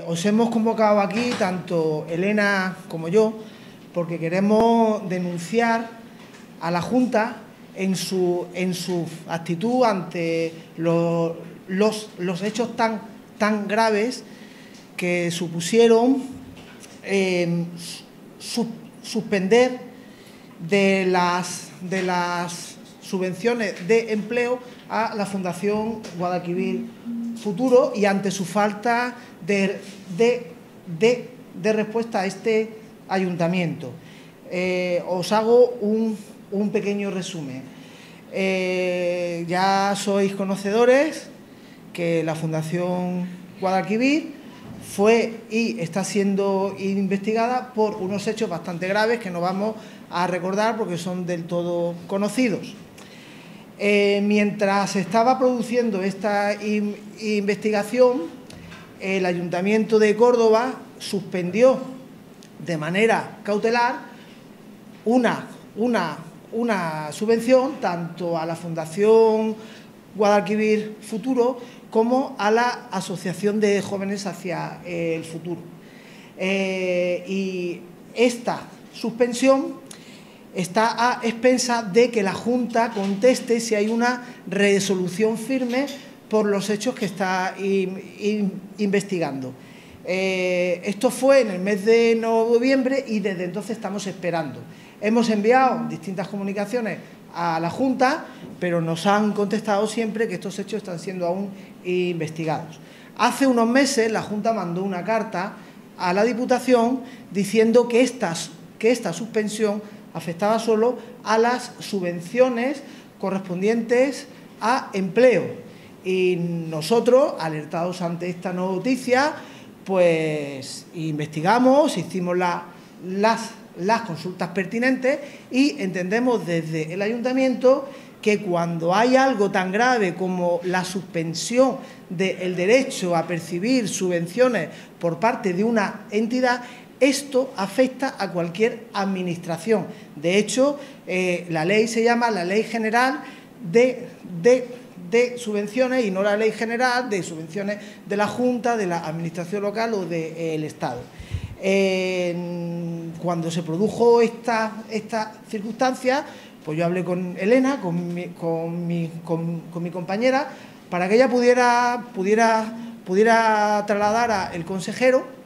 Eh, os hemos convocado aquí, tanto Elena como yo, porque queremos denunciar a la Junta en su, en su actitud ante los, los, hechos tan, tan graves que supusieron suspender de las, de las subvenciones de empleo a la Fundación Guadalquivir Futuro y ante su falta de, de, respuesta a este ayuntamiento. Eh, os hago un, pequeño resumen. Eh, ya sois conocedores que la Fundación Guadalquivir fue y está siendo investigada por unos hechos bastante graves que no vamos a recordar porque son del todo conocidos. Eh, mientras se estaba produciendo esta investigación, el Ayuntamiento de Córdoba suspendió de manera cautelar una, una, una subvención tanto a la Fundación Guadalquivir Futuro como a la Asociación de Jóvenes hacia el Futuro. Eh, y esta suspensión está a expensa de que la Junta conteste si hay una resolución firme por los hechos que está investigando. Eh, esto fue en el mes de noviembre y desde entonces estamos esperando. Hemos enviado distintas comunicaciones a la Junta, pero nos han contestado siempre que estos hechos están siendo aún investigados. Hace unos meses la Junta mandó una carta a la Diputación diciendo que, que esta suspensión afectaba solo a las subvenciones correspondientes a empleo. Y nosotros, alertados ante esta noticia, pues investigamos, hicimos las, las consultas pertinentes y entendemos desde el ayuntamiento que cuando hay algo tan grave como la suspensión del derecho a percibir subvenciones por parte de una entidad, esto afecta a cualquier administración. De hecho, eh, la ley se llama la Ley General de, Subvenciones y no la Ley General de Subvenciones de la Junta, de la Administración Local o del Estado. cuando se produjo esta, esta circunstancia, pues yo hablé con Elena, con mi, con mi, compañera, para que ella pudiera, pudiera, pudiera trasladar al consejero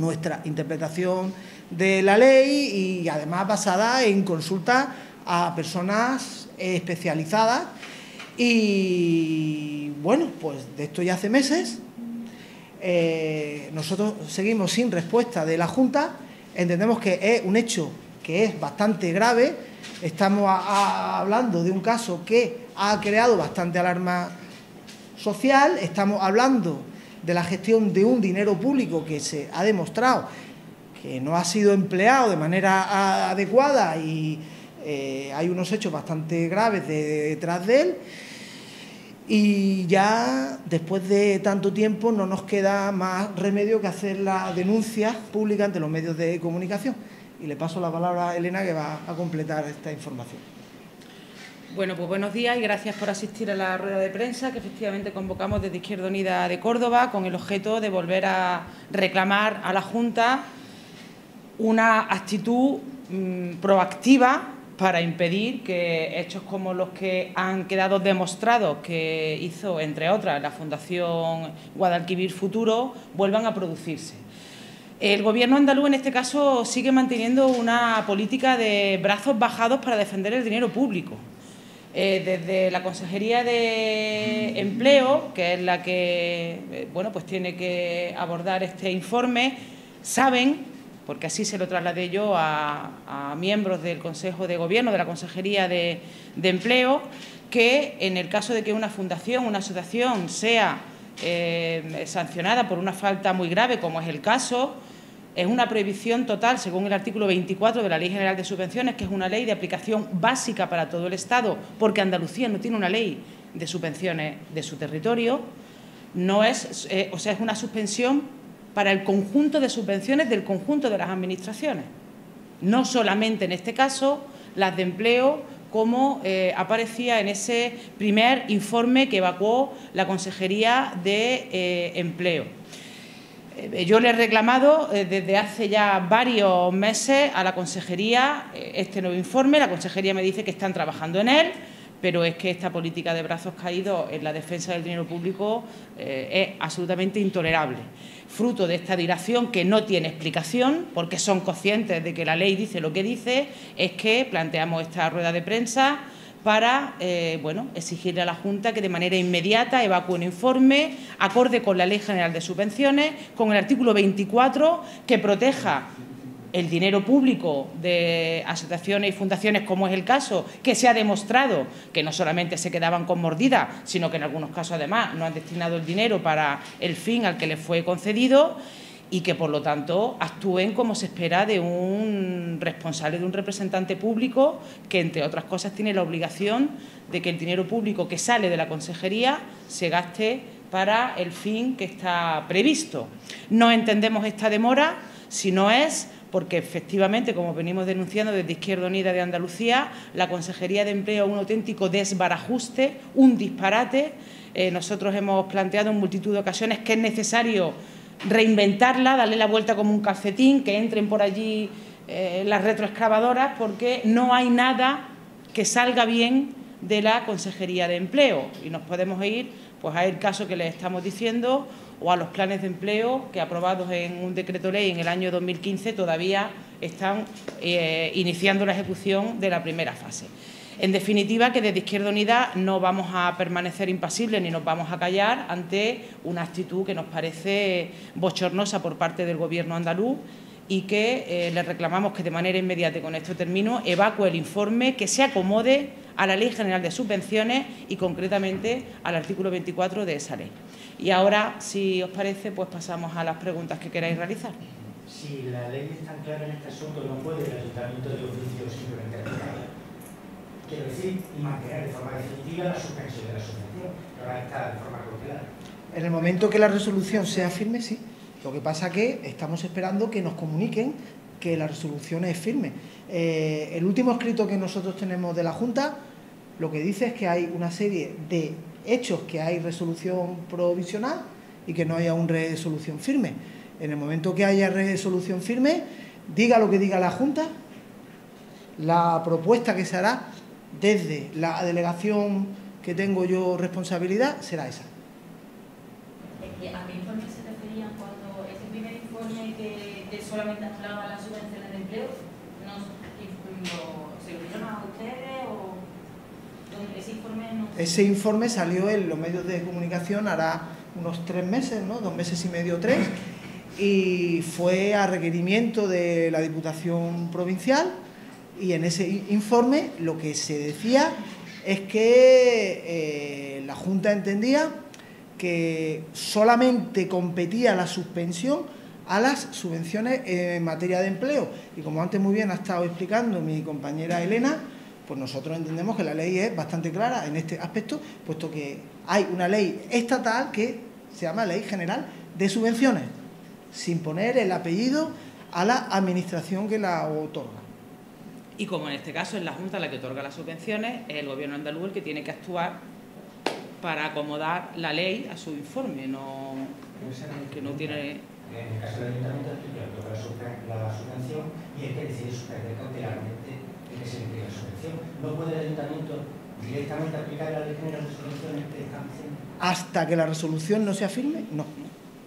nuestra interpretación de la ley y además basada en consulta a personas especializadas. Y bueno, pues de esto ya hace meses. Eh, nosotros seguimos sin respuesta de la Junta, entendemos que es un hecho que es bastante grave, estamos hablando de un caso que ha creado bastante alarma social, estamos hablando de la gestión de un dinero público que se ha demostrado que no ha sido empleado de manera adecuada y eh, hay unos hechos bastante graves detrás de él. Y ya después de tanto tiempo no nos queda más remedio que hacer la denuncia pública ante los medios de comunicación. Y le paso la palabra a Elena que va a completar esta información. Bueno, pues buenos días y gracias por asistir a la rueda de prensa que efectivamente convocamos desde Izquierda Unida de Córdoba con el objeto de volver a reclamar a la Junta una actitud mm, proactiva para impedir que hechos como los que han quedado demostrados que hizo, entre otras, la Fundación Guadalquivir Futuro, vuelvan a producirse. El Gobierno andaluz, en este caso, sigue manteniendo una política de brazos bajados para defender el dinero público. Eh, desde la Consejería de Empleo, que es la que eh, bueno, pues tiene que abordar este informe, saben, porque así se lo trasladé yo a, miembros del Consejo de Gobierno, de la Consejería de, Empleo, que en el caso de que una fundación, una asociación sea eh, sancionada por una falta muy grave, como es el caso, es una prohibición total, según el artículo 24 de la Ley General de Subvenciones, que es una ley de aplicación básica para todo el Estado, porque Andalucía no tiene una ley de subvenciones de su territorio, no es, eh, o sea, es una suspensión para el conjunto de subvenciones del conjunto de las administraciones, no solamente en este caso las de empleo, como eh, aparecía en ese primer informe que evacuó la Consejería de eh, Empleo. Eh, yo le he reclamado eh, desde hace ya varios meses a la Consejería eh, este nuevo informe. La Consejería me dice que están trabajando en él, pero es que esta política de brazos caídos en la defensa del dinero público es absolutamente intolerable. Fruto de esta dilación que no tiene explicación, porque son conscientes de que la ley dice lo que dice, es que planteamos esta rueda de prensa para eh, bueno, exigirle a la Junta que de manera inmediata evacúe un informe acorde con la Ley General de Subvenciones, con el artículo 24, que proteja el dinero público de asociaciones y fundaciones, como es el caso, que se ha demostrado que no solamente se quedaban con mordida, sino que en algunos casos, además, no han destinado el dinero para el fin al que les fue concedido y que, por lo tanto, actúen como se espera de un responsable, de un representante público que, entre otras cosas, tiene la obligación de que el dinero público que sale de la consejería se gaste para el fin que está previsto. No entendemos esta demora si no es porque efectivamente, como venimos denunciando desde Izquierda Unida de Andalucía, la Consejería de Empleo un auténtico desbarajuste, un disparate. Eh, nosotros hemos planteado en multitud de ocasiones que es necesario reinventarla, darle la vuelta como un calcetín, que entren por allí eh, las retroexcavadoras, porque no hay nada que salga bien de la Consejería de Empleo. Y nos podemos ir pues, a el caso que les estamos diciendo o a los planes de empleo que aprobados en un decreto ley en el año 2015 todavía están eh, iniciando la ejecución de la primera fase. En definitiva, que desde Izquierda Unida no vamos a permanecer impasibles ni nos vamos a callar ante una actitud que nos parece bochornosa por parte del Gobierno andaluz y que eh, le reclamamos que de manera inmediata, con esto termino, evacúe el informe, que se acomode a la Ley General de Subvenciones y concretamente al artículo 24 de esa ley. Y ahora, si os parece, pues pasamos a las preguntas que queráis realizar. Si la ley es tan clara en este asunto, no puede el Ayuntamiento de Oficio simplemente quiero decir, y mantener de forma definitiva la suspensión de la subvención, está de forma cautelar. En el momento que la resolución sea firme, sí. Lo que pasa es que estamos esperando que nos comuniquen que la resolución es firme. Eh, el último escrito que nosotros tenemos de la Junta lo que dice es que hay una serie de hechos que hay resolución provisional y que no haya una resolución firme. En el momento que haya resolución firme, diga lo que diga la Junta, la propuesta que se hará desde la delegación que tengo yo responsabilidad será esa. ¿A qué informe se referían cuando ese primer informe que, solamente hablaba las subvenciones de empleo? ¿no, ¿Se lo dieron a ustedes o ese informe no? Ese informe salió en los medios de comunicación hará unos tres meses, ¿no? dos meses y medio, tres, y fue a requerimiento de la Diputación Provincial y en ese informe lo que se decía es que eh, la Junta entendía que solamente competía la suspensión a las subvenciones en materia de empleo. Y como antes muy bien ha estado explicando mi compañera Elena, pues nosotros entendemos que la ley es bastante clara en este aspecto, puesto que hay una ley estatal que se llama Ley General de Subvenciones, sin poner el apellido a la administración que la otorga. Y como en este caso es la Junta la que otorga las subvenciones, es el Gobierno andaluz el que tiene que actuar para acomodar la ley a su informe, no, que no tiene... En el caso del Ayuntamiento, que otorga la subvención y es que decide suspender cautelarmente el que se le la subvención. ¿No puede el Ayuntamiento directamente aplicar la ley general de subvenciones que están haciendo? Hasta que la resolución no sea firme, no.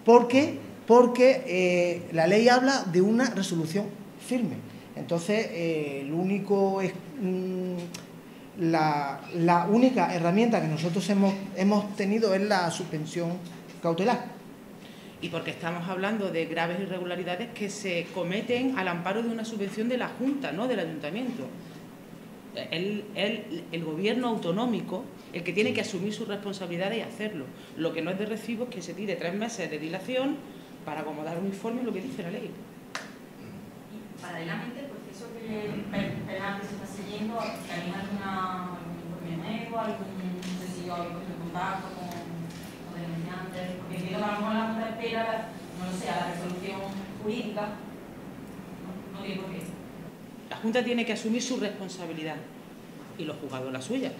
¿Por qué? Porque eh, la ley habla de una resolución firme. Entonces, eh, único es, mm, la, única herramienta que nosotros hemos, hemos tenido es la suspensión cautelar. Y porque estamos hablando de graves irregularidades que se cometen al amparo de una subvención de la Junta, no del Ayuntamiento. El, el, gobierno autonómico, el que tiene que asumir su responsabilidad y hacerlo. Lo que no es de recibo es que se tire tres meses de dilación para acomodar un informe lo que dice la ley. paralelamente, la Junta tiene que asumir su responsabilidad y los juzgados la suya.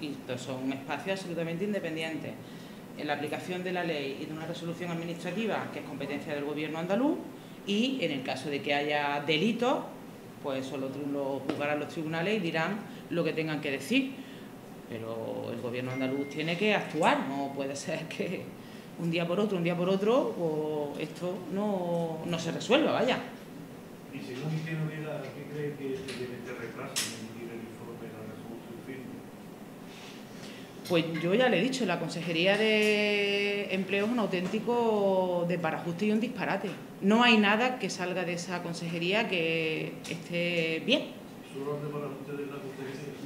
Y son espacios absolutamente independientes. en la aplicación de la ley y de una resolución administrativa que es competencia del Gobierno andaluz y en el caso de que haya delitos, pues eso lo, lo juzgarán los tribunales y dirán lo que tengan que decir. Pero el Gobierno andaluz tiene que actuar, no puede ser que un día por otro, un día por otro, o esto no, no se resuelva, vaya. Y según ¿qué cree que este retraso Pues yo ya le he dicho, la Consejería de Empleo es un auténtico de parajuste y un disparate. No hay nada que salga de esa consejería que esté bien.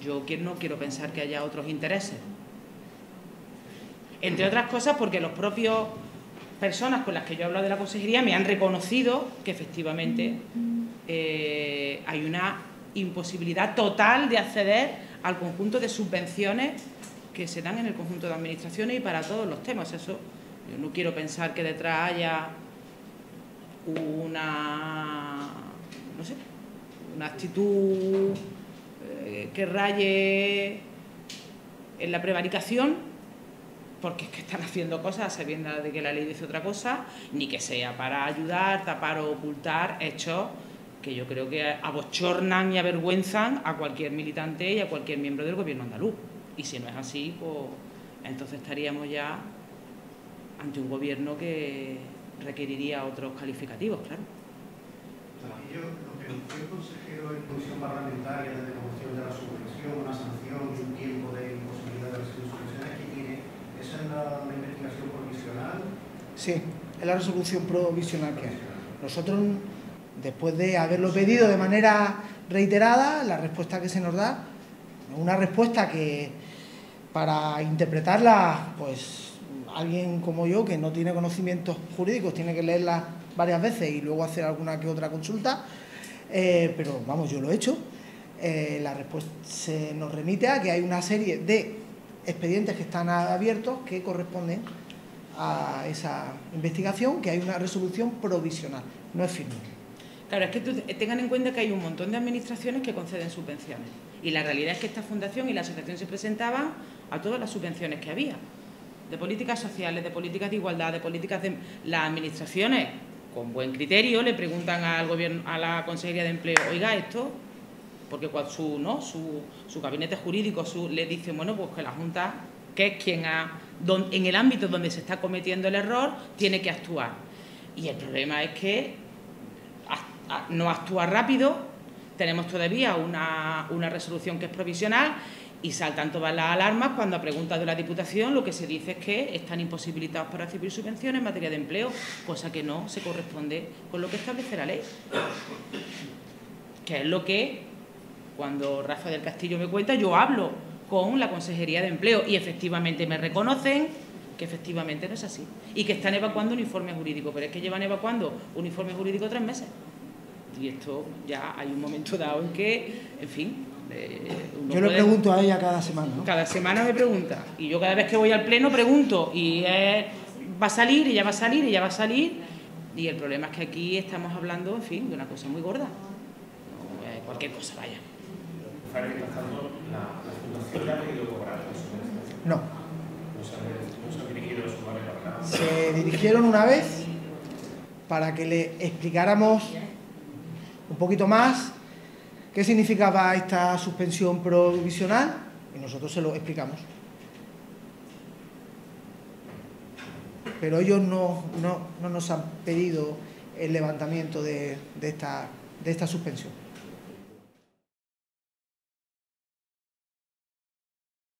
Yo no quiero pensar que haya otros intereses. Entre otras cosas porque los propios personas con las que yo he hablado de la consejería me han reconocido que efectivamente eh, hay una imposibilidad total de acceder al conjunto de subvenciones que se dan en el conjunto de administraciones y para todos los temas. Eso, yo no quiero pensar que detrás haya una, no sé, una actitud eh, que raye en la prevaricación, porque es que están haciendo cosas sabiendo de que la ley dice otra cosa, ni que sea para ayudar, tapar o ocultar hechos que yo creo que abochornan y avergüenzan a cualquier militante y a cualquier miembro del gobierno andaluz. Y si no es así, pues entonces estaríamos ya ante un gobierno que requeriría otros calificativos, claro. Yo, lo que anunció el consejero en comisión parlamentaria de devolución de la subvención, una sanción y un tiempo de imposibilidad de recibir subvenciones que tiene, ¿esa es la, investigación provisional? Sí, es la resolución provisional que hay. Nosotros, después de haberlo pedido de manera reiterada, la respuesta que se nos da, una respuesta que para interpretarla, pues alguien como yo, que no tiene conocimientos jurídicos, tiene que leerla varias veces y luego hacer alguna que otra consulta, eh, pero vamos, yo lo he hecho. Eh, la respuesta se nos remite a que hay una serie de expedientes que están abiertos que corresponden a esa investigación, que hay una resolución provisional, no es firme. Claro, es que tengan en cuenta que hay un montón de administraciones que conceden subvenciones. Y la realidad es que esta fundación y la asociación se presentaban a todas las subvenciones que había, de políticas sociales, de políticas de igualdad, de políticas de... Las administraciones, con buen criterio, le preguntan al gobierno, a la Consejería de Empleo, oiga, esto, porque su, ¿no? su, su gabinete jurídico su, le dice, bueno, pues que la Junta, que es quien ha, en el ámbito donde se está cometiendo el error, tiene que actuar. Y el problema es que no actúa rápido, tenemos todavía una, resolución que es provisional y saltan todas las alarmas cuando a preguntas de la Diputación lo que se dice es que están imposibilitados para recibir subvenciones en materia de empleo, cosa que no se corresponde con lo que establece la ley. Que es lo que, cuando Rafa del Castillo me cuenta, yo hablo con la Consejería de Empleo y efectivamente me reconocen que efectivamente no es así y que están evacuando un informe jurídico, pero es que llevan evacuando un informe jurídico tres meses. Y esto ya hay un momento dado en que, en fin... Eh, yo le pregunto a ella cada semana. Cada semana me pregunta. Y yo cada vez que voy al pleno pregunto. Y va a salir, y ya va a salir, y ya va a salir. Y el problema es que aquí estamos hablando, en fin, de una cosa muy gorda. cualquier cosa, vaya. No. Se dirigieron una vez para que le explicáramos un poquito más qué significaba esta suspensión provisional y nosotros se lo explicamos. Pero ellos no, no, nos han pedido el levantamiento de, esta, de esta suspensión.